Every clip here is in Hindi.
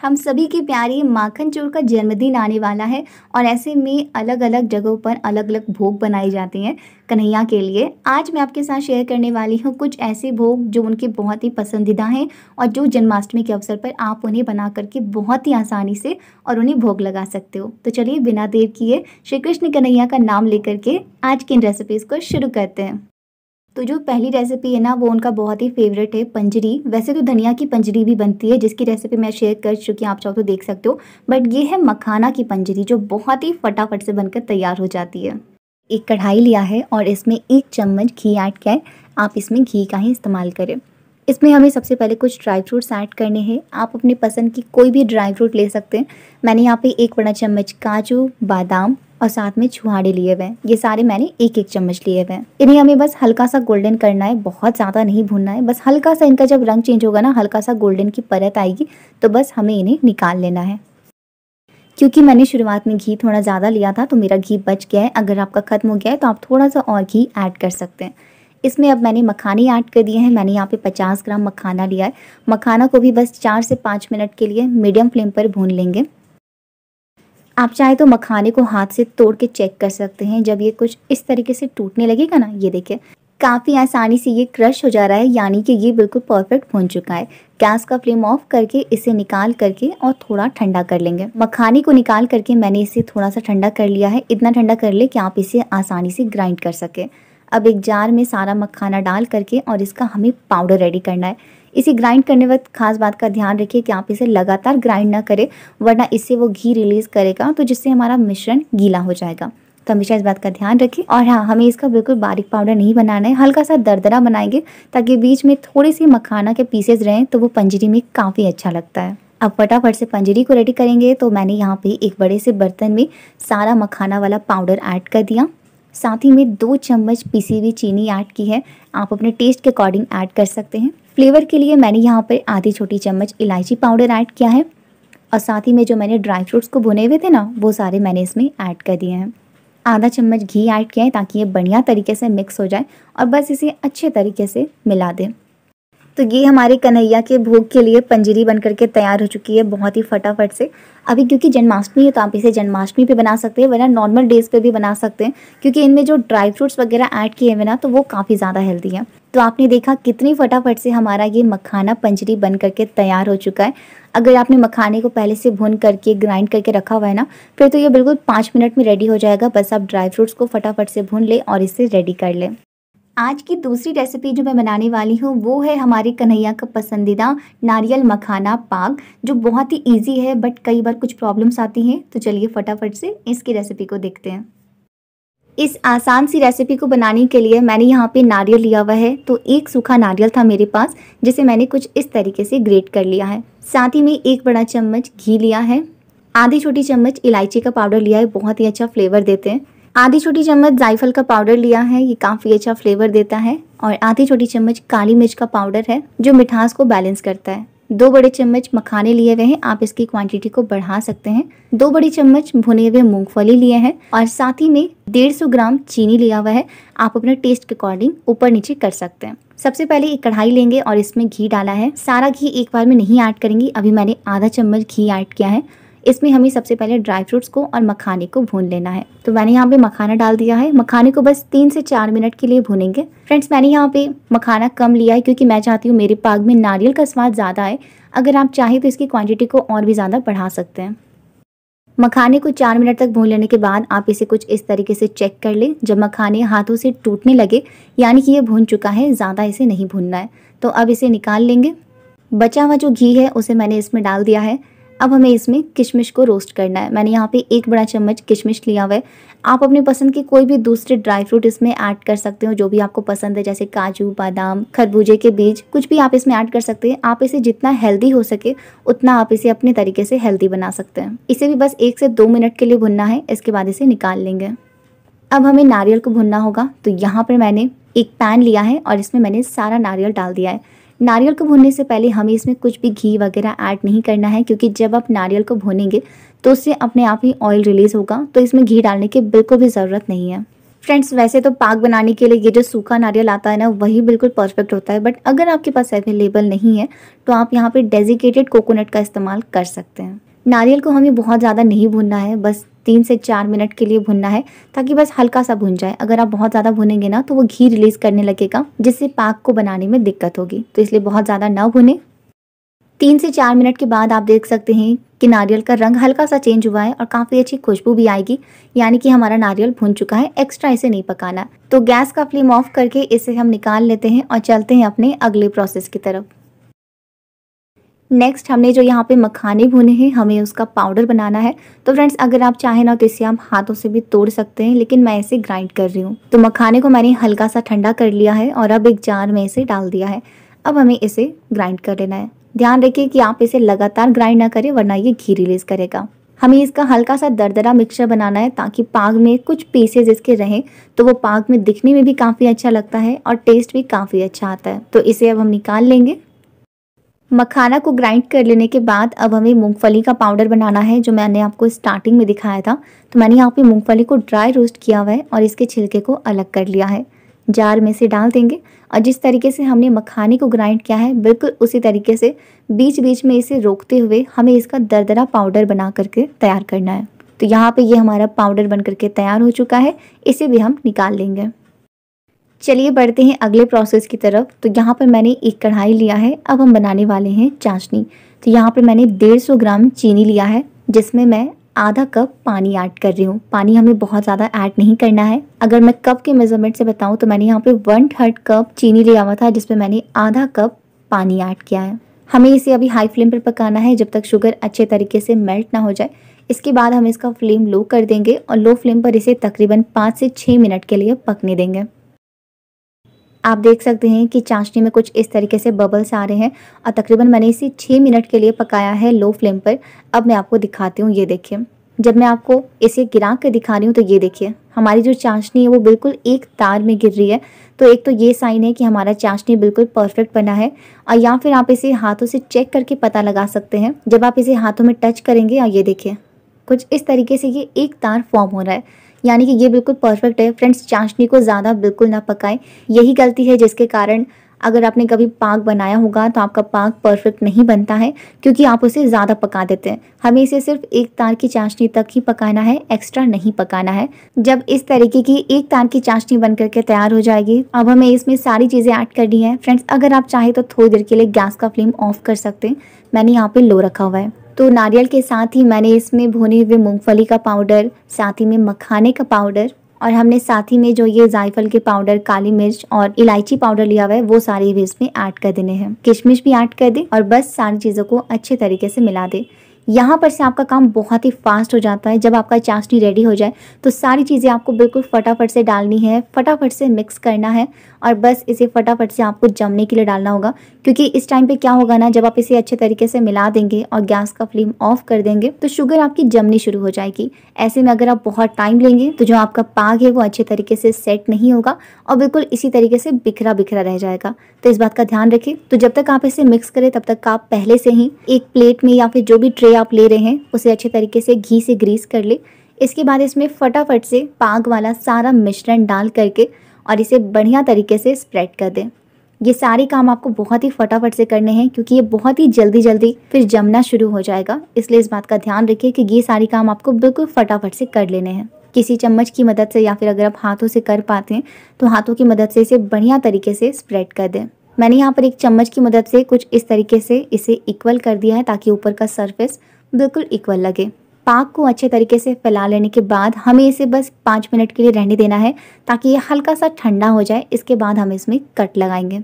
हम सभी की प्यारी माखन चोर का जन्मदिन आने वाला है और ऐसे में अलग अलग जगहों पर अलग अलग भोग बनाए जाते हैं कन्हैया के लिए। आज मैं आपके साथ शेयर करने वाली हूँ कुछ ऐसे भोग जो उनके बहुत ही पसंदीदा हैं और जो जन्माष्टमी के अवसर पर आप उन्हें बना करके बहुत ही आसानी से और उन्हें भोग लगा सकते हो। तो चलिए बिना देर किए श्री कृष्ण कन्हैया का नाम लेकर के आज की इन रेसिपीज़ को शुरू करते हैं। तो जो पहली रेसिपी है ना, वो उनका बहुत ही फेवरेट है, पंजरी। वैसे तो धनिया की पंजरी भी बनती है, जिसकी रेसिपी मैं शेयर कर चुकी हूँ, आप चाहो तो देख सकते हो। बट ये है मखाना की पंजरी, जो बहुत ही फटाफट से बनकर तैयार हो जाती है। एक कढ़ाई लिया है और इसमें एक चम्मच घी ऐड किया है। आप इसमें घी का ही इस्तेमाल करें। इसमें हमें सबसे पहले कुछ ड्राई फ्रूट्स ऐड करने हैं। आप अपने पसंद की कोई भी ड्राई फ्रूट ले सकते हैं। मैंने यहाँ पे एक बड़ा चम्मच काजू, बादाम और साथ में छुहाड़े लिए हुए ये सारे मैंने एक एक चम्मच लिए हुए इन्हें हमें बस हल्का सा गोल्डन करना है, बहुत ज़्यादा नहीं भूनना है। बस हल्का सा इनका जब रंग चेंज होगा ना हल्का सा गोल्डन की परत आएगी तो बस हमें इन्हें निकाल लेना है। क्योंकि मैंने शुरुआत में घी थोड़ा ज़्यादा लिया था तो मेरा घी बच गया है। अगर आपका ख़त्म हो गया है तो आप थोड़ा सा और घी ऐड कर सकते हैं। इसमें अब मैंने मखाने ऐड कर दिए हैं। मैंने यहाँ पे 50 ग्राम मखाना लिया है। मखाना को भी बस चार से पाँच मिनट के लिए मीडियम फ्लेम पर भून लेंगे। आप चाहे तो मखाने को हाथ से तोड़ के चेक कर सकते हैं। जब ये कुछ इस तरीके से टूटने लगेगा ना, ये देखिए, काफ़ी आसानी से ये क्रश हो जा रहा है, यानी कि ये बिल्कुल परफेक्ट भून चुका है। गैस का फ्लेम ऑफ़ करके इसे निकाल करके और थोड़ा ठंडा कर लेंगे। मखाने को निकाल करके मैंने इसे थोड़ा सा ठंडा कर लिया है। इतना ठंडा कर ले कि आप इसे आसानी से ग्राइंड कर सके। अब एक जार में सारा मखाना डाल करके और इसका हमें पाउडर रेडी करना है। इसे ग्राइंड करने वक्त खास बात का ध्यान रखिए कि आप इसे लगातार ग्राइंड ना करें, वरना इससे वो घी रिलीज़ करेगा तो जिससे हमारा मिश्रण गीला हो जाएगा। तो हमेशा इस बात का ध्यान रखें और हाँ हमें इसका बिल्कुल बारीक पाउडर नहीं बनाना है हल्का सा दरदरा बनाएँगे ताकि बीच में थोड़ी सी मखाना के पीसेज रहें तो वो पंजरी में काफ़ी अच्छा लगता है। अब फटाफट से पंजरी को रेडी करेंगे तो मैंने यहाँ पे एक बड़े से बर्तन में सारा मखाना वाला पाउडर ऐड कर दिया। साथ ही में दो चम्मच पीसी हुई चीनी ऐड की है। आप अपने टेस्ट के अकॉर्डिंग ऐड कर सकते हैं। फ्लेवर के लिए मैंने यहाँ पर आधी छोटी चम्मच इलायची पाउडर ऐड किया है और साथ ही में जो मैंने ड्राई फ्रूट्स को भुने हुए थे ना, वो सारे मैंने इसमें ऐड कर दिए हैं। आधा चम्मच घी ऐड किया है ताकि ये बढ़िया तरीके से मिक्स हो जाए और बस इसे अच्छे तरीके से मिला दें। तो ये हमारे कन्हैया के भोग के लिए पंजरी बन करके तैयार हो चुकी है बहुत ही फटाफट से। अभी क्योंकि जन्माष्टमी है तो आप इसे जन्माष्टमी पे बना सकते हैं, वरना नॉर्मल डेज़ पे भी बना सकते हैं, क्योंकि इनमें जो ड्राई फ्रूट्स वगैरह ऐड किए हुए ना तो वो काफ़ी ज़्यादा हेल्दी है। तो आपने देखा कितनी फटाफट से हमारा ये मखाना पंजरी बन करके तैयार हो चुका है। अगर आपने मखाने को पहले से भून करके ग्राइंड करके रखा हुआ है ना, फिर तो ये बिल्कुल पाँच मिनट में रेडी हो जाएगा। बस आप ड्राई फ्रूट्स को फटाफट से भून लें और इसे रेडी कर लें। आज की दूसरी रेसिपी जो मैं बनाने वाली हूँ, वो है हमारे कन्हैया का पसंदीदा नारियल मखाना पाग जो बहुत ही इजी है बट कई बार कुछ प्रॉब्लम्स आती हैं। तो चलिए फटाफट से इसकी रेसिपी को देखते हैं। इस आसान सी रेसिपी को बनाने के लिए मैंने यहाँ पे नारियल लिया हुआ है तो एक सूखा नारियल था मेरे पास, जिसे मैंने कुछ इस तरीके से ग्रेट कर लिया है। साथ ही में एक बड़ा चम्मच घी लिया है। आधी छोटी चम्मच इलायची का पाउडर लिया है, बहुत ही अच्छा फ्लेवर देते हैं। आधी छोटी चम्मच जायफल का पाउडर लिया है, ये काफ़ी अच्छा फ्लेवर देता है और आधी छोटी चम्मच काली मिर्च का पाउडर है, जो मिठास को बैलेंस करता है। दो बड़े चम्मच मखाने लिए हुए हैं, आप इसकी क्वांटिटी को बढ़ा सकते हैं। दो बड़ी चम्मच भुने हुए मूंगफली लिए हैं और साथ ही में डेढ़ सौ ग्राम चीनी लिया हुआ है, आप अपने टेस्ट के अकॉर्डिंग ऊपर नीचे कर सकते हैं। सबसे पहले एक कढ़ाई लेंगे और इसमें घी डाला है। सारा घी एक बार में नहीं ऐड करेंगे, अभी मैंने आधा चम्मच घी ऐड किया है। इसमें हमें सबसे पहले ड्राई फ्रूट्स को और मखाने को भून लेना है। तो मैंने यहाँ पे मखाना डाल दिया है। मखाने को बस तीन से चार मिनट के लिए भूनेंगे। फ्रेंड्स, मैंने यहाँ पे मखाना कम लिया है क्योंकि मैं चाहती हूँ मेरे पाग में नारियल का स्वाद ज़्यादा है अगर आप चाहें तो इसकी क्वान्टिटी को और भी ज़्यादा बढ़ा सकते हैं। मखाने को चार मिनट तक भून लेने के बाद आप इसे कुछ इस तरीके से चेक कर लें। जब मखाने हाथों से टूटने लगे, यानी कि ये भून चुका है, ज़्यादा इसे नहीं भूनना है। तो अब इसे निकाल लेंगे। बचा हुआ जो घी है, उसे मैंने इसमें डाल दिया है। अब हमें इसमें किशमिश को रोस्ट करना है। मैंने यहाँ पे एक बड़ा चम्मच किशमिश लिया हुआ है। आप अपने पसंद के कोई भी दूसरे ड्राई फ्रूट इसमें ऐड कर सकते हो, जो भी आपको पसंद है, जैसे काजू, बादाम, खरबूजे के बीज, कुछ भी आप इसमें ऐड कर सकते हैं। आप इसे जितना हेल्दी हो सके, उतना आप इसे अपने तरीके से हेल्दी बना सकते हैं। इसे भी बस एक से दो मिनट के लिए भुनना है, इसके बाद इसे निकाल लेंगे। अब हमें नारियल को भुनना होगा। तो यहाँ पर मैंने एक पैन लिया है और इसमें मैंने सारा नारियल डाल दिया है। नारियल को भूनने से पहले हमें इसमें कुछ भी घी वगैरह ऐड नहीं करना है, क्योंकि जब आप नारियल को भूनेंगे तो उससे अपने आप ही ऑयल रिलीज़ होगा तो इसमें घी डालने की बिल्कुल भी ज़रूरत नहीं है। फ्रेंड्स वैसे तो पाक बनाने के लिए ये जो सूखा नारियल आता है ना, वही बिल्कुल परफेक्ट होता है बट अगर आपके पास अवेलेबल नहीं है तो आप यहाँ पर डेजिकेटेड कोकोनट का इस्तेमाल कर सकते हैं। नारियल को हमें बहुत ज़्यादा नहीं भूनना है, बस तीन से चार मिनट के लिए भुनना है, ताकि बस हल्का सा भुन जाए। अगर आप बहुत ज़्यादा भुनेंगे ना तो वो घी रिलीज़ करने लगेगा, जिससे पाक को बनाने में दिक्कत होगी। तो इसलिए बहुत ज़्यादा ना भुने। तीन से चार मिनट के बाद आप देख सकते हैं कि नारियल का रंग हल्का सा चेंज हुआ है और काफ़ी अच्छी खुशबू भी आएगी, यानी कि हमारा नारियल भुन चुका है, एक्स्ट्रा इसे नहीं पकाना। तो गैस का फ्लेम ऑफ़ करके इसे हम निकाल लेते हैं और चलते हैं अपने अगले प्रोसेस की तरफ़। नेक्स्ट हमने जो यहाँ पे मखाने भुने हैं, हमें उसका पाउडर बनाना है। तो फ्रेंड्स अगर आप चाहें ना तो इसे आप हाथों से भी तोड़ सकते हैं, लेकिन मैं इसे ग्राइंड कर रही हूँ। तो मखाने को मैंने हल्का सा ठंडा कर लिया है और अब एक जार में इसे डाल दिया है। अब हमें इसे ग्राइंड कर लेना है। ध्यान रखिए कि आप इसे लगातार ग्राइंड ना करें, वरना ये घी रिलीज़ करेगा। हमें इसका हल्का सा दरदरा मिक्सचर बनाना है ताकि पाग में कुछ पीसेज इसके रहें तो वो पाग में दिखने में भी काफ़ी अच्छा लगता है और टेस्ट भी काफ़ी अच्छा आता है। तो इसे अब हम निकाल लेंगे। मखाना को ग्राइंड कर लेने के बाद अब हमें मूंगफली का पाउडर बनाना है, जो मैंने आपको स्टार्टिंग में दिखाया था। तो मैंने यहाँ पे मूंगफली को ड्राई रोस्ट किया हुआ है और इसके छिलके को अलग कर लिया है। जार में से डाल देंगे और जिस तरीके से हमने मखाने को ग्राइंड किया है, बिल्कुल उसी तरीके से बीच बीच में इसे रोकते हुए हमें इसका दरदरा पाउडर बना करके तैयार करना है। तो यहाँ पे ये हमारा पाउडर बन करके तैयार हो चुका है, इसे भी हम निकाल लेंगे। चलिए बढ़ते हैं अगले प्रोसेस की तरफ़। तो यहाँ पर मैंने एक कढ़ाई लिया है, अब हम बनाने वाले हैं चाशनी। तो यहाँ पर मैंने डेढ़ सौ ग्राम चीनी लिया है, जिसमें मैं आधा कप पानी ऐड कर रही हूँ। पानी हमें बहुत ज़्यादा ऐड नहीं करना है। अगर मैं कप के मेज़रमेंट से बताऊँ तो मैंने यहाँ पे वन थर्ड कप चीनी लिया हुआ था, जिसमें मैंने आधा कप पानी ऐड किया है। हमें इसे अभी हाई फ्लेम पर पकाना है, जब तक शुगर अच्छे तरीके से मेल्ट ना हो जाए। इसके बाद हम इसका फ्लेम लो कर देंगे और लो फ्लेम पर इसे तकरीबन पाँच से छः मिनट के लिए पकने देंगे। आप देख सकते हैं कि चाशनी में कुछ इस तरीके से बबल्स आ रहे हैं। और तकरीबन मैंने इसे छः मिनट के लिए पकाया है लो फ्लेम पर। अब मैं आपको दिखाती हूँ, ये देखिए। जब मैं आपको इसे गिरा कर दिखा रही हूँ तो ये देखिए। हमारी जो चाशनी है, वो बिल्कुल एक तार में गिर रही है। तो एक तो ये साइन है कि हमारा चाशनी बिल्कुल परफेक्ट बना है। और या फिर आप इसे हाथों से चेक करके पता लगा सकते हैं। जब आप इसे हाथों में टच करेंगे, और ये देखिए, कुछ इस तरीके से ये एक तार फॉर्म हो रहा है। यानी कि ये बिल्कुल परफेक्ट है। फ्रेंड्स चाशनी को ज़्यादा बिल्कुल ना पकाएँ। यही गलती है जिसके कारण अगर आपने कभी पाक बनाया होगा तो आपका पाक परफेक्ट नहीं बनता है, क्योंकि आप उसे ज़्यादा पका देते हैं। हमें इसे सिर्फ़ एक तार की चाशनी तक ही पकाना है एक्स्ट्रा नहीं पकाना है। जब इस तरीके की एक तार की चाशनी बन करके तैयार हो जाएगी, अब हमें इसमें सारी चीज़ें ऐड करनी है। फ्रेंड्स अगर आप चाहें तो थोड़ी देर के लिए गैस का फ्लेम ऑफ़ कर सकते हैं। मैंने यहाँ पर लो रखा हुआ है। तो नारियल के साथ ही मैंने इसमें भुने हुए मूँगफली का पाउडर, साथ ही में मखाने का पाउडर और हमने साथ ही में जो ये जायफल के पाउडर, काली मिर्च और इलायची पाउडर लिया हुआ है, वो सारे भी इसमें ऐड कर देने हैं। किशमिश भी ऐड कर दे और बस सारी चीज़ों को अच्छे तरीके से मिला दे। यहाँ पर से आपका काम बहुत ही फास्ट हो जाता है। जब आपका चाशनी रेडी हो जाए तो सारी चीज़ें आपको बिल्कुल फटाफट से डालनी है। फटाफट से मिक्स करना है और बस इसे फटाफट से आपको जमने के लिए डालना होगा, क्योंकि इस टाइम पे क्या होगा ना, जब आप इसे अच्छे तरीके से मिला देंगे और गैस का फ्लेम ऑफ़ कर देंगे तो शुगर आपकी जमनी शुरू हो जाएगी। ऐसे में अगर आप बहुत टाइम लेंगे तो जो आपका पाग है वो अच्छे तरीके से सेट नहीं होगा और बिल्कुल इसी तरीके से बिखरा बिखरा रह जाएगा। तो इस बात का ध्यान रखें। तो जब तक आप इसे मिक्स करें, तब तक आप पहले से ही एक प्लेट में या फिर जो भी ट्रे आप ले रहे हैं, उसे अच्छे तरीके से घी से ग्रीस कर ले। इसके बाद इसमें फटाफट से पाग वाला सारा मिश्रण डाल करके और इसे बढ़िया तरीके से स्प्रेड कर दें। ये सारे काम आपको बहुत ही फटाफट से करने हैं, क्योंकि ये बहुत ही जल्दी जल्दी फिर जमना शुरू हो जाएगा। इसलिए इस बात का ध्यान रखिए कि ये सारे काम आपको बिल्कुल फटाफट से कर लेने हैं। किसी चम्मच की मदद से या फिर अगर आप हाथों से कर पाते हैं तो हाथों की मदद से इसे बढ़िया तरीके से स्प्रेड कर दें। मैंने यहाँ पर एक चम्मच की मदद से कुछ इस तरीके से इसे इक्वल कर दिया है, ताकि ऊपर का सरफेस बिल्कुल इक्वल लगे। पाक को अच्छे तरीके से फैला लेने के बाद हमें इसे बस पाँच मिनट के लिए रहने देना है ताकि ये हल्का सा ठंडा हो जाए। इसके बाद हम इसमें कट लगाएँगे।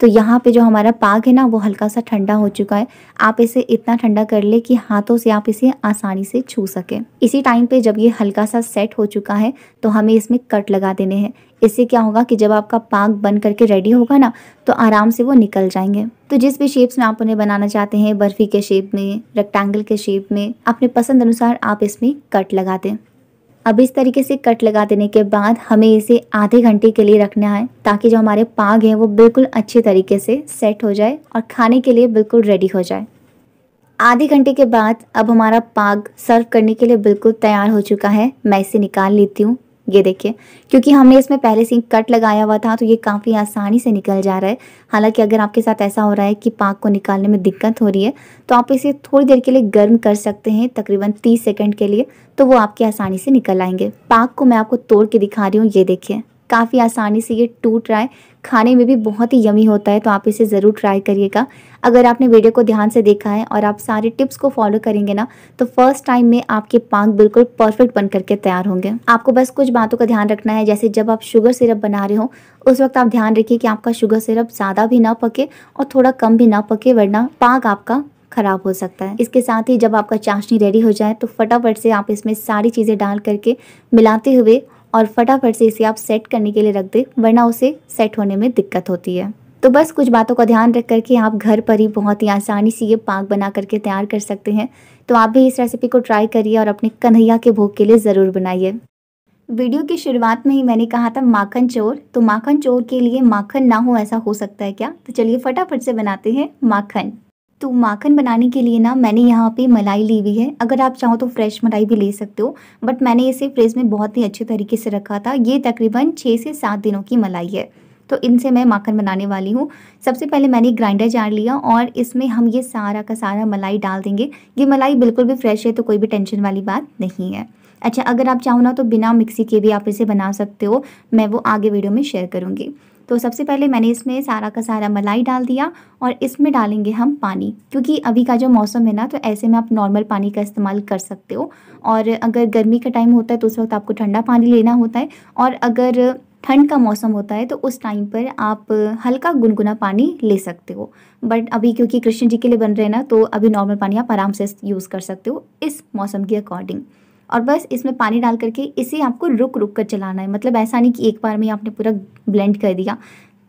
तो यहाँ पे जो हमारा पाक है ना, वो हल्का सा ठंडा हो चुका है। आप इसे इतना ठंडा कर ले कि हाथों से आप इसे आसानी से छू सकें। इसी टाइम पे जब ये हल्का सा सेट हो चुका है तो हमें इसमें कट लगा देने हैं। इससे क्या होगा कि जब आपका पाक बन करके रेडी होगा ना तो आराम से वो निकल जाएँगे। तो जिस भी शेप्स में आप उन्हें बनाना चाहते हैं, बर्फ़ी के शेप में रेक्टेंगल के शेप में, अपने पसंद अनुसार आप इसमें कट लगा दें। अब इस तरीके से कट लगा देने के बाद हमें इसे आधे घंटे के लिए रखना है, ताकि जो हमारे पाग हैं वो बिल्कुल अच्छे तरीके से सेट हो जाए और खाने के लिए बिल्कुल रेडी हो जाए। आधे घंटे के बाद अब हमारा पाग सर्व करने के लिए बिल्कुल तैयार हो चुका है। मैं इसे निकाल लेती हूँ। ये देखिए, क्योंकि हमने इसमें पहले से कट लगाया हुआ था तो ये काफ़ी आसानी से निकल जा रहा है। हालाँकि अगर आपके साथ ऐसा हो रहा है कि पाक को निकालने में दिक्कत हो रही है तो आप इसे थोड़ी देर के लिए गर्म कर सकते हैं, तकरीबन तीस सेकेंड के लिए तो वो आपके आसानी से निकल आएँगे। पाक को मैं आपको तोड़ के दिखा रही हूँ, ये देखिए। काफ़ी आसानी से ये टूट रहा है। खाने में भी बहुत ही यमी होता है तो आप इसे ज़रूर ट्राई करिएगा। अगर आपने वीडियो को ध्यान से देखा है और आप सारे टिप्स को फॉलो करेंगे ना तो फ़र्स्ट टाइम में आपके पाक बिल्कुल परफेक्ट बन करके तैयार होंगे। आपको बस कुछ बातों का ध्यान रखना है, जैसे जब आप शुगर सिरप बना रहे हो, उस वक्त आप ध्यान रखिए कि आपका शुगर सिरप ज़्यादा भी ना पके और थोड़ा कम भी ना पके, वरना पाक आपका ख़राब हो सकता है। इसके साथ ही जब आपका चाशनी रेडी हो जाए तो फटाफट से आप इसमें सारी चीज़ें डाल करके मिलाते हुए और फटाफट से इसे आप सेट करने के लिए रख दें, वरना उसे सेट होने में दिक्कत होती है। तो बस कुछ बातों का ध्यान रख करके आप घर पर ही बहुत ही आसानी से ये पाक बना करके तैयार कर सकते हैं। तो आप भी इस रेसिपी को ट्राई करिए और अपने कन्हैया के भोग के लिए ज़रूर बनाइए। वीडियो की शुरुआत में ही मैंने कहा था माखन चोर। तो माखन चोर के लिए माखन ना हो ऐसा हो सकता है क्या? तो चलिए फटाफट से बनाते हैं माखन। तो माखन बनाने के लिए ना मैंने यहाँ पे मलाई ली हुई है। अगर आप चाहो तो फ्रेश मलाई भी ले सकते हो बट मैंने इसे फ्रिज में बहुत ही अच्छे तरीके से रखा था। ये तकरीबन छः से सात दिनों की मलाई है। तो इनसे मैं माखन बनाने वाली हूँ। सबसे पहले मैंने ग्राइंडर जार लिया और इसमें हम ये सारा का सारा मलाई डाल देंगे। ये मलाई बिल्कुल भी फ्रेश है तो कोई भी टेंशन वाली बात नहीं है। अच्छा अगर आप चाहो ना तो बिना मिक्सी के भी आप इसे बना सकते हो। मैं वो आगे वीडियो में शेयर करूँगी। तो सबसे पहले मैंने इसमें सारा का सारा मलाई डाल दिया और इसमें डालेंगे हम पानी। क्योंकि अभी का जो मौसम है ना तो ऐसे में आप नॉर्मल पानी का इस्तेमाल कर सकते हो। और अगर गर्मी का टाइम होता है तो उस वक्त आपको ठंडा पानी लेना होता है। और अगर ठंड का मौसम होता है तो उस टाइम पर आप हल्का गुनगुना पानी ले सकते हो। बट अभी क्योंकि कृष्ण जी के लिए बन रहे हैं ना तो अभी नॉर्मल पानी आप आराम से यूज़ कर सकते हो इस मौसम के अकॉर्डिंग और बस इसमें पानी डाल करके इसे आपको रुक रुक कर चलाना है। मतलब ऐसा नहीं कि एक बार में आपने पूरा ब्लेंड कर दिया।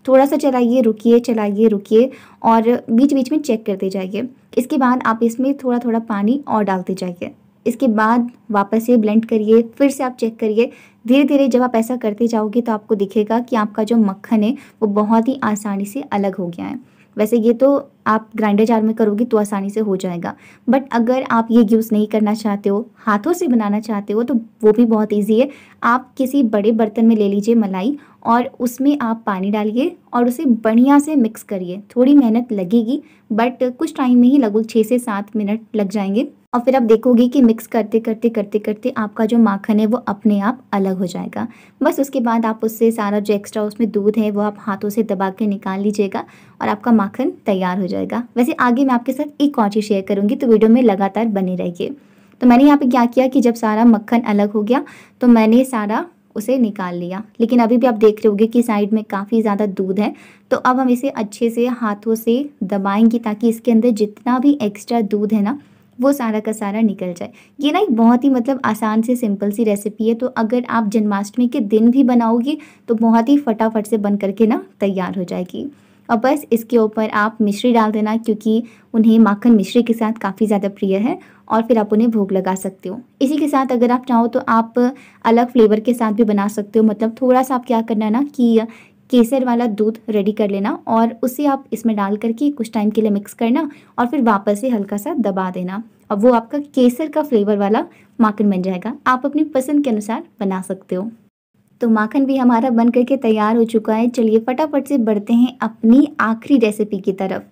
थोड़ा सा चलाइए, रुकिए चलाइए, रुकिए और बीच बीच में चेक करते जाइए। इसके बाद आप इसमें थोड़ा थोड़ा पानी और डालते जाइए। इसके बाद वापस से ब्लेंड करिए, फिर से आप चेक करिए। धीरे धीरे जब आप ऐसा करते जाओगे तो आपको दिखेगा कि आपका जो मक्खन है वो बहुत ही आसानी से अलग हो गया है। वैसे ये तो आप ग्राइंडर जार में करोगे तो आसानी से हो जाएगा। बट अगर आप ये यूज़ नहीं करना चाहते हो, हाथों से बनाना चाहते हो तो वो भी बहुत ईजी है। आप किसी बड़े बर्तन में ले लीजिए मलाई और उसमें आप पानी डालिए और उसे बढ़िया से मिक्स करिए। थोड़ी मेहनत लगेगी बट कुछ टाइम में ही लगभग छः से सात मिनट लग जाएँगे। और फिर आप देखोगे कि मिक्स करते करते करते करते आपका जो माखन है वो अपने आप अलग हो जाएगा। बस उसके बाद आप उससे सारा जो एक्स्ट्रा उसमें दूध है वो आप हाथों से दबा के निकाल लीजिएगा और आपका माखन तैयार हो जाएगा। वैसे आगे मैं आपके साथ एक और चीज़ शेयर करूँगी तो वीडियो में लगातार बने रहिए। तो मैंने यहाँ पे क्या किया कि जब सारा मक्खन अलग हो गया तो मैंने सारा उसे निकाल लिया। लेकिन अभी भी आप देख रहे होगे कि साइड में काफ़ी ज़्यादा दूध है तो अब हम इसे अच्छे से हाथों से दबाएँगे ताकि इसके अंदर जितना भी एक्स्ट्रा दूध है ना वो सारा का सारा निकल जाए। ये ना एक बहुत ही मतलब आसान से सिंपल सी रेसिपी है तो अगर आप जन्माष्टमी के दिन भी बनाओगे तो बहुत ही फटाफट से बन करके ना तैयार हो जाएगी। और बस इसके ऊपर आप मिश्री डाल देना, क्योंकि उन्हें माखन मिश्री के साथ काफ़ी ज़्यादा प्रिय है, और फिर आप उन्हें भोग लगा सकते हो। इसी के साथ अगर आप चाहो तो आप अलग फ्लेवर के साथ भी बना सकते हो। मतलब थोड़ा सा आप क्या करना ना, कि केसर वाला दूध रेडी कर लेना और उसे आप इसमें डाल करके कुछ टाइम के लिए मिक्स करना और फिर वापस से हल्का सा दबा देना। और वो आपका केसर का फ्लेवर वाला माखन बन जाएगा। आप अपनी पसंद के अनुसार बना सकते हो। तो माखन भी हमारा बन करके तैयार हो चुका है। चलिए फटाफट से बढ़ते हैं अपनी आखिरी रेसिपी की तरफ़।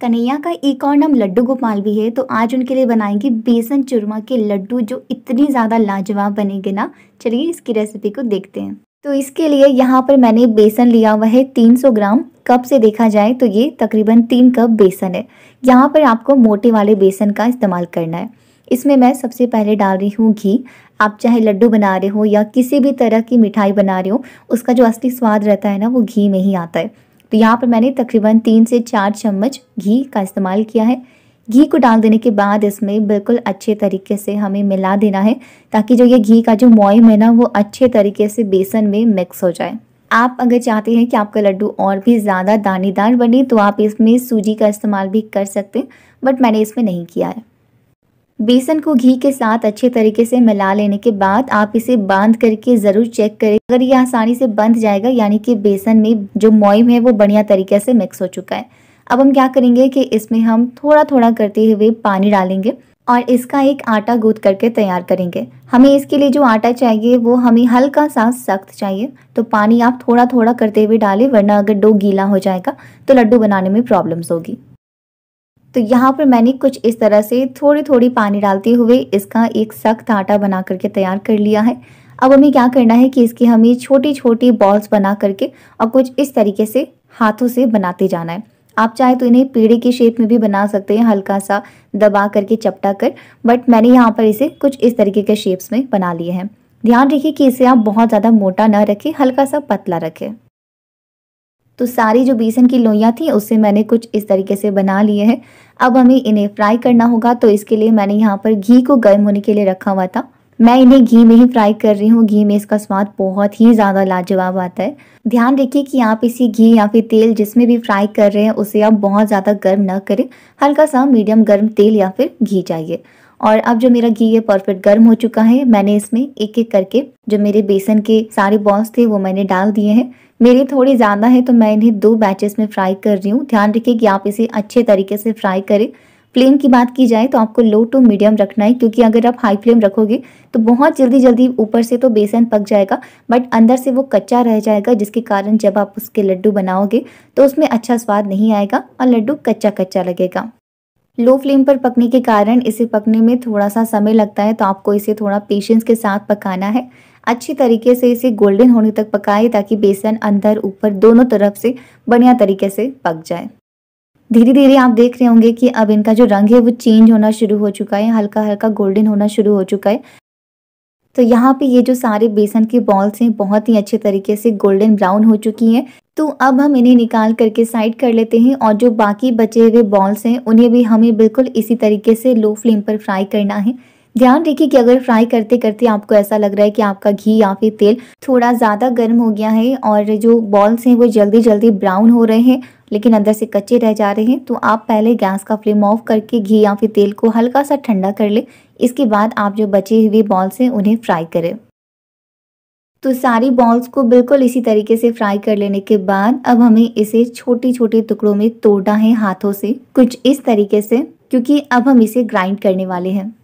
कन्हैया का एक और नाम लड्डू गोपाल भी है। तो आज उनके लिए बनाएँगे बेसन चूरमा के लड्डू जो इतनी ज़्यादा लाजवाब बनेंगे ना। चलिए इसकी रेसिपी को देखते हैं। तो इसके लिए यहाँ पर मैंने बेसन लिया हुआ है 300 ग्राम। कप से देखा जाए तो ये तकरीबन तीन कप बेसन है। यहाँ पर आपको मोटे वाले बेसन का इस्तेमाल करना है। इसमें मैं सबसे पहले डाल रही हूँ घी। आप चाहे लड्डू बना रहे हो या किसी भी तरह की मिठाई बना रहे हो, उसका जो असली स्वाद रहता है ना, वो घी में ही आता है। तो यहाँ पर मैंने तकरीबन तीन से चार चम्मच घी का इस्तेमाल किया है। घी को डाल देने के बाद इसमें बिल्कुल अच्छे तरीके से हमें मिला देना है, ताकि जो ये घी का जो मॉइम है ना, वो अच्छे तरीके से बेसन में मिक्स हो जाए। आप अगर चाहते हैं कि आपका लड्डू और भी ज़्यादा दानेदार बने तो आप इसमें सूजी का इस्तेमाल भी कर सकते हैं, बट मैंने इसमें नहीं किया है। बेसन को घी के साथ अच्छे तरीके से मिला लेने के बाद आप इसे बाँध करके ज़रूर चेक करें। अगर ये आसानी से बंध जाएगा, यानी कि बेसन में जो मोइम है, वो बढ़िया तरीके से मिक्स हो चुका है। अब हम क्या करेंगे कि इसमें हम थोड़ा थोड़ा करते हुए पानी डालेंगे और इसका एक आटा गूंथ करके तैयार करेंगे। हमें इसके लिए जो आटा चाहिए, वो हमें हल्का सा सख्त चाहिए। तो पानी आप थोड़ा थोड़ा करते हुए डालें, वरना अगर डो गीला हो जाएगा तो लड्डू बनाने में प्रॉब्लम्स होगी। तो यहाँ पर मैंने कुछ इस तरह से थोड़ी थोड़ी पानी डालते हुए इसका एक सख्त आटा बना करके तैयार कर लिया है। अब हमें क्या करना है कि इसकी हमें छोटी छोटी बॉल्स बना करके और कुछ इस तरीके से हाथों से बनाते जाना है। आप चाहे तो इन्हें पेड़े के शेप में भी बना सकते हैं, हल्का सा दबा करके, चपटा कर बट मैंने यहाँ पर इसे कुछ इस तरीके के शेप्स में बना लिए हैं। ध्यान रखिए कि इसे आप बहुत ज़्यादा मोटा ना रखें, हल्का सा पतला रखें। तो सारी जो बेसन की लोइयाँ थी, उससे मैंने कुछ इस तरीके से बना लिए हैं। अब हमें इन्हें फ्राई करना होगा तो इसके लिए मैंने यहाँ पर घी को गर्म होने के लिए रखा हुआ था। मैं इन्हें घी में ही फ्राई कर रही हूँ। घी में इसका स्वाद बहुत ही ज़्यादा लाजवाब आता है। ध्यान रखिए कि आप इसी घी या फिर तेल जिसमें भी फ्राई कर रहे हैं, उसे आप बहुत ज़्यादा गर्म ना करें। हल्का सा मीडियम गर्म तेल या फिर घी चाहिए। और अब जो मेरा घी है परफेक्ट गर्म हो चुका है। मैंने इसमें एक एक करके जो मेरे बेसन के सारे बॉल्स थे, वो मैंने डाल दिए हैं। मेरे थोड़ी ज़्यादा है तो मैं इन्हें दो बैचेस में फ्राई कर रही हूँ। ध्यान रखिए कि आप इसे अच्छे तरीके से फ्राई करें। फ्लेम की बात की जाए तो आपको लो टू मीडियम रखना है, क्योंकि अगर आप हाई फ्लेम रखोगे तो बहुत जल्दी जल्दी ऊपर से तो बेसन पक जाएगा, बट अंदर से वो कच्चा रह जाएगा, जिसके कारण जब आप उसके लड्डू बनाओगे तो उसमें अच्छा स्वाद नहीं आएगा और लड्डू कच्चा कच्चा लगेगा। लो फ्लेम पर पकने के कारण इसे पकने में थोड़ा सा समय लगता है तो आपको इसे थोड़ा पेशेंस के साथ पकाना है। अच्छी तरीके से इसे गोल्डन होने तक पकाए, ताकि बेसन अंदर ऊपर दोनों तरफ़ से बढ़िया तरीके से पक जाए। धीरे धीरे आप देख रहे होंगे कि अब इनका जो रंग है वो चेंज होना शुरू हो चुका है हल्का हल्का गोल्डन होना शुरू हो चुका है। तो यहाँ पे ये जो सारे बेसन के बॉल्स हैं, बहुत ही अच्छे तरीके से गोल्डन ब्राउन हो चुकी हैं। तो अब हम इन्हें निकाल करके साइड कर लेते हैं और जो बाकी बचे हुए बॉल्स हैं, उन्हें भी हमें बिल्कुल इसी तरीके से लो फ्लेम पर फ्राई करना है। ध्यान रखिए कि अगर फ्राई करते करते आपको ऐसा लग रहा है कि आपका घी या फिर तेल थोड़ा ज़्यादा गर्म हो गया है और जो बॉल्स हैं वो जल्दी जल्दी ब्राउन हो रहे हैं। लेकिन अंदर से कच्चे रह जा रहे हैं तो आप पहले गैस का फ्लेम ऑफ़ करके घी या फिर तेल को हल्का सा ठंडा कर ले। इसके बाद आप जो बचे हुए बॉल्स हैं, उन्हें फ्राई करें। तो सारी बॉल्स को बिल्कुल इसी तरीके से फ्राई कर लेने के बाद, अब हमें इसे छोटे छोटे टुकड़ों में तोड़ना है हाथों से। कुछ इस तरीके से, क्योंकि अब हम इसे ग्राइंड करने वाले हैं।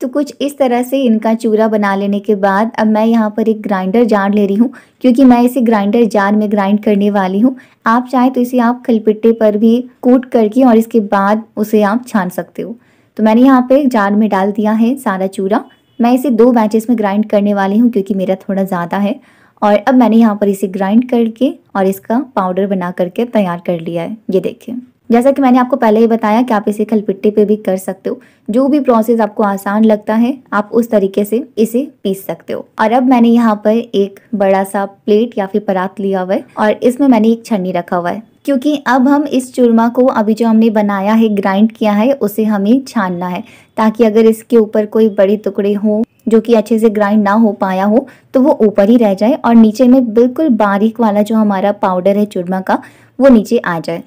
तो कुछ इस तरह से इनका चूरा बना लेने के बाद अब मैं यहाँ पर एक ग्राइंडर जार ले रही हूँ, क्योंकि मैं इसे ग्राइंडर जार में ग्राइंड करने वाली हूँ। आप चाहे तो इसे आप खलपिट्टे पर भी कूट करके और इसके बाद उसे आप छान सकते हो। तो मैंने यहाँ पे जार में डाल दिया है सारा चूरा। मैं इसे दो बैचेस में ग्राइंड करने वाली हूँ, क्योंकि मेरा थोड़ा ज़्यादा है। और अब मैंने यहाँ पर इसे ग्राइंड करके और इसका पाउडर बना करके तैयार कर लिया है। ये देखिए। जैसा कि मैंने आपको पहले ही बताया कि आप इसे खलपिट्टे पे भी कर सकते हो। जो भी प्रोसेस आपको आसान लगता है, आप उस तरीके से इसे पीस सकते हो। और अब मैंने यहाँ पर एक बड़ा सा प्लेट या फिर परात लिया हुआ है और इसमें मैंने एक छन्नी रखा हुआ है। क्योंकि अब हम इस चूरमा को, अभी जो हमने बनाया है ग्राइंड किया है, उसे हमें छानना है। ताकि अगर इसके ऊपर कोई बड़े टुकड़े हो, जो कि अच्छे से ग्राइंड ना हो पाया हो तो वो ऊपर ही रह जाए और नीचे में बिल्कुल बारीक वाला जो हमारा पाउडर है चूरमा का, वो नीचे आ जाए।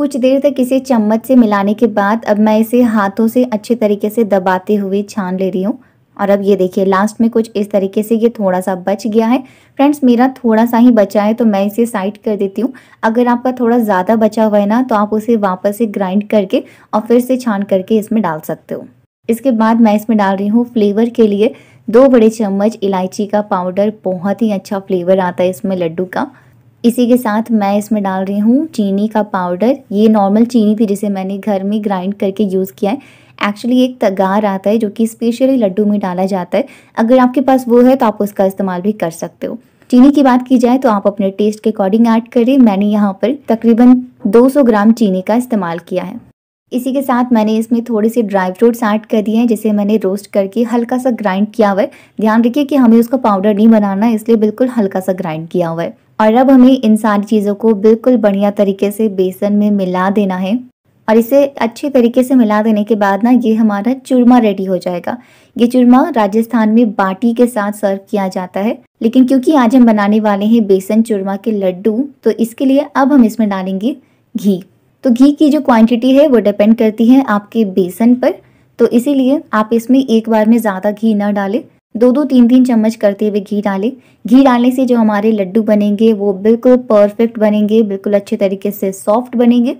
कुछ देर तक इसे चम्मच से मिलाने के बाद अब मैं इसे हाथों से अच्छे तरीके से दबाते हुए छान ले रही हूँ। और अब ये देखिए लास्ट में कुछ इस तरीके से ये थोड़ा सा बच गया है। फ्रेंड्स मेरा थोड़ा सा ही बचा है तो मैं इसे साइड कर देती हूँ। अगर आपका थोड़ा ज़्यादा बचा हुआ है ना तो आप उसे वापस से ग्राइंड करके और फिर से छान करके इसमें डाल सकते हो। इसके बाद मैं इसमें डाल रही हूँ फ्लेवर के लिए दो बड़े चम्मच इलायची का पाउडर बहुत ही अच्छा फ्लेवर आता है इसमें लड्डू का। इसी के साथ मैं इसमें डाल रही हूँ चीनी का पाउडर। ये नॉर्मल चीनी थी जिसे मैंने घर में ग्राइंड करके यूज़ किया है। एक्चुअली एक तगार आता है जो कि स्पेशली लड्डू में डाला जाता है। अगर आपके पास वो है तो आप उसका इस्तेमाल भी कर सकते हो। चीनी की बात की जाए तो आप अपने टेस्ट के अकॉर्डिंग ऐड करें। मैंने यहाँ पर तकरीबन 200 ग्राम चीनी का इस्तेमाल किया है। इसी के साथ मैंने इसमें थोड़े से ड्राई फ्रूट्स ऐड कर दिए हैं, जिसे मैंने रोस्ट करके हल्का सा ग्राइंड किया हुआ है। ध्यान रखिए कि हमें उसका पाउडर नहीं बनाना इसलिए बिल्कुल हल्का सा ग्राइंड किया हुआ है। और अब हमें इन सारी चीज़ों को बिल्कुल बढ़िया तरीके से बेसन में मिला देना है। और इसे अच्छे तरीके से मिला देने के बाद ना ये हमारा चूरमा रेडी हो जाएगा। ये चूरमा राजस्थान में बाटी के साथ सर्व किया जाता है। लेकिन क्योंकि आज हम बनाने वाले हैं बेसन चूरमा के लड्डू तो इसके लिए अब हम इसमें डालेंगे घी। तो घी की जो क्वांटिटी है, वो डिपेंड करती है आपके बेसन पर। तो इसीलिए आप इसमें एक बार में ज़्यादा घी ना डालें। दो दो तीन तीन चम्मच करते हुए घी डालें। घी डालने से जो हमारे लड्डू बनेंगे, वो बिल्कुल परफेक्ट बनेंगे, बिल्कुल अच्छे तरीके से सॉफ्ट बनेंगे।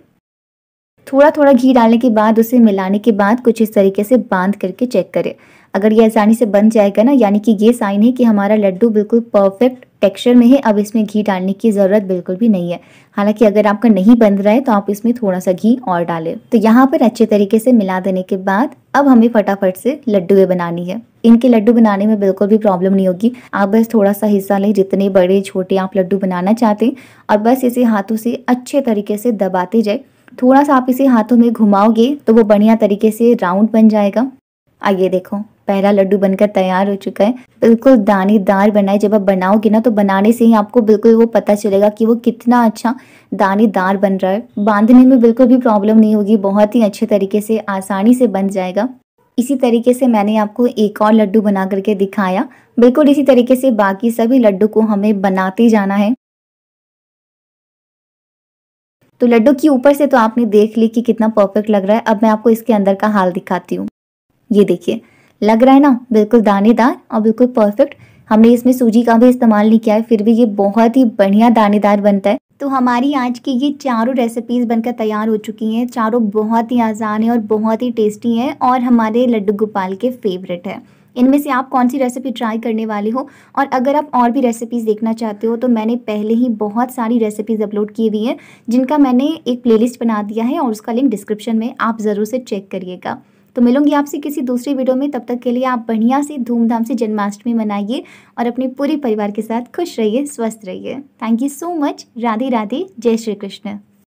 थोड़ा थोड़ा घी डालने के बाद, उसे मिलाने के बाद कुछ इस तरीके से बाँध करके चेक करें। अगर ये आसानी से बन जाएगा ना, यानी कि ये साइन है कि हमारा लड्डू बिल्कुल परफेक्ट टेक्सचर में है, अब इसमें घी डालने की ज़रूरत बिल्कुल भी नहीं है। हालाँकि अगर आपका नहीं बन रहा है तो आप इसमें थोड़ा सा घी और डालें। तो यहाँ पर अच्छे तरीके से मिला देने के बाद, अब हमें फटाफट से लड्डू बनानी है। इनके लड्डू बनाने में बिल्कुल भी प्रॉब्लम नहीं होगी। आप बस थोड़ा सा हिस्सा लें, जितने बड़े, छोटे आप लड्डू बनाना चाहते हैं, और बस इसे हाथों से अच्छे तरीके से दबाते जाए। थोड़ा सा आप इसे हाथों में घुमाओगे तो वो बढ़िया तरीके से राउंड बन जाएगा। आइए देखो, पहला लड्डू बनकर तैयार हो चुका है। बिल्कुल दानेदार बना है। जब आप बनाओगे ना तो बनाने से ही आपको बिल्कुल वो पता चलेगा कि वो कितना अच्छा दानेदार बन रहा है। बांधने में बिल्कुल भी प्रॉब्लम नहीं होगी। बहुत ही अच्छे तरीके से, आसानी से बन जाएगा। इसी तरीके से मैंने आपको एक और लड्डू बना करके दिखाया। बिल्कुल इसी तरीके से बाकी सभी लड्डू को हमें बनाते जाना है। तो लड्डू की ऊपर से तो आपने देख ली कि कितना परफेक्ट लग रहा है। अब मैं आपको इसके अंदर का हाल दिखाती हूँ। ये देखिए। लग रहा है ना, बिल्कुल दानेदार और बिल्कुल परफेक्ट हमने इसमें सूजी का भी इस्तेमाल नहीं किया है, फिर भी ये बहुत ही बढ़िया दानेदार बनता है। तो हमारी आज की ये चारों रेसिपीज़ बनकर तैयार हो चुकी हैं। चारों बहुत ही आसान है और बहुत ही टेस्टी हैं और हमारे लड्डू गोपाल के फेवरेट है। इनमें से आप कौन सी रेसिपी ट्राई करने वाले हो? और अगर आप और भी रेसिपीज़ देखना चाहते हो तो मैंने पहले ही बहुत सारी रेसिपीज़ अपलोड की हुई हैं, जिनका मैंने एक प्लेलिस्ट बना दिया है और उसका लिंक डिस्क्रिप्शन में आप ज़रूर से चेक करिएगा। तो मिलूँगी आपसे किसी दूसरी वीडियो में। तब तक के लिए आप बढ़िया से धूमधाम से जन्माष्टमी मनाइए और अपने पूरे परिवार के साथ खुश रहिए, स्वस्थ रहिए। Thank you so much Radhe Radhe. जय श्री कृष्ण।